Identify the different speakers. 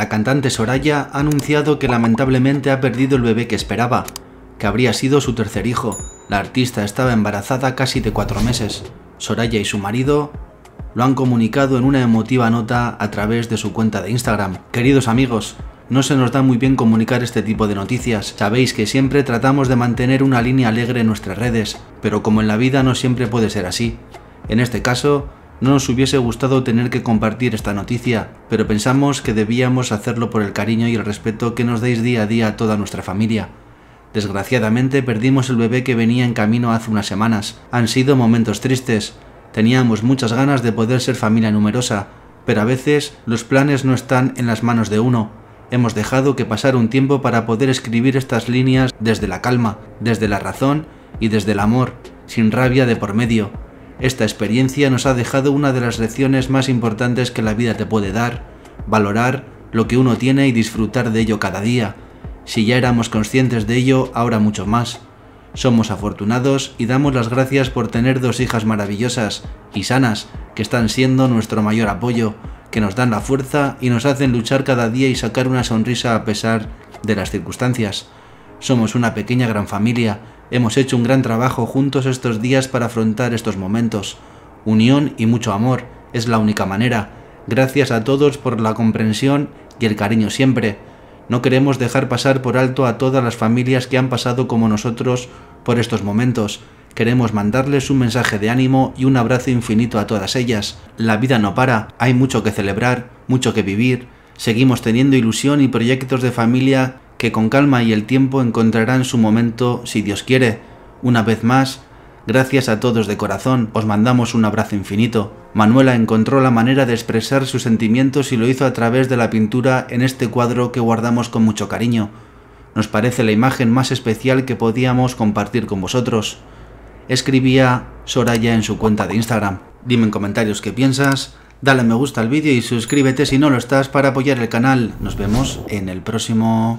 Speaker 1: La cantante Soraya ha anunciado que lamentablemente ha perdido el bebé que esperaba, que habría sido su tercer hijo. La artista estaba embarazada casi de cuatro meses. Soraya y su marido lo han comunicado en una emotiva nota a través de su cuenta de Instagram. Queridos amigos, no se nos da muy bien comunicar este tipo de noticias. Sabéis que siempre tratamos de mantener una línea alegre en nuestras redes, pero como en la vida no siempre puede ser así. En este caso, no nos hubiese gustado tener que compartir esta noticia, pero pensamos que debíamos hacerlo por el cariño y el respeto que nos dais día a día a toda nuestra familia. Desgraciadamente perdimos el bebé que venía en camino hace unas semanas. Han sido momentos tristes. Teníamos muchas ganas de poder ser familia numerosa, pero a veces los planes no están en las manos de uno hemos dejado que pasara un tiempo para poder escribir estas líneas desde la calma, desde la razón y desde el amor, sin rabia de por medio. Esta experiencia nos ha dejado una de las lecciones más importantes que la vida te puede dar, valorar lo que uno tiene y disfrutar de ello cada día. Si ya éramos conscientes de ello, ahora mucho más. Somos afortunados y damos las gracias por tener dos hijas maravillosas y sanas, que están siendo nuestro mayor apoyo, que nos dan la fuerza y nos hacen luchar cada día y sacar una sonrisa a pesar de las circunstancias. Somos una pequeña gran familia, hemos hecho un gran trabajo juntos estos días para afrontar estos momentos. Unión y mucho amor es la única manera. Gracias a todos por la comprensión y el cariño siempre. No queremos dejar pasar por alto a todas las familias que han pasado como nosotros por estos momentos. Queremos mandarles un mensaje de ánimo y un abrazo infinito a todas ellas. La vida no para, hay mucho que celebrar, mucho que vivir. Seguimos teniendo ilusión y proyectos de familia que con calma y el tiempo encontrarán su momento si Dios quiere. Una vez más, gracias a todos de corazón, os mandamos un abrazo infinito. Manuela encontró la manera de expresar sus sentimientos y lo hizo a través de la pintura en este cuadro que guardamos con mucho cariño. Nos parece la imagen más especial que podíamos compartir con vosotros escribía Soraya en su cuenta de Instagram. Dime en comentarios qué piensas, dale me gusta al vídeo y suscríbete si no lo estás para apoyar el canal. Nos vemos en el próximo...